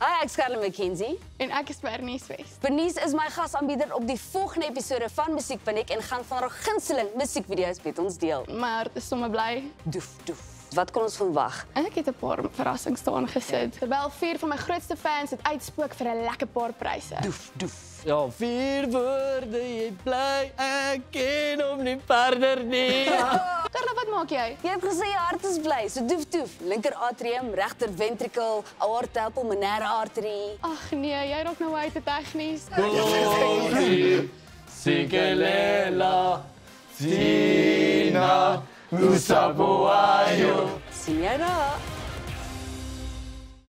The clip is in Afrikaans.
Hi, ek's Carla McKenzie. En ek is Bernice West. Bernice is my gasaanbieder op die volgende episode van Musiekpaniek en gaan van haar gunsteling musiekvideo's met ons deel. Maar dis sommer bly. Doef, doef. Wat kan ons verwag? Ek het 'n paar verrassings staan gesit. Terwyl vier van my grootste fans het uitspook vir 'n lekker paar pryse. Doef, doef. Ja, vier woorde, jy bly ek ken hom nie verder nie. Carla, wat maak jy? Jy het gesê jou hart is bly, so doef, doef. Linker atrium, regter ventricle, aorta, pulmonêre arterie. Ag nee, jy raak nou uit te tegnies. Sikelela, Sina, Usabuayo. Sien jy daar?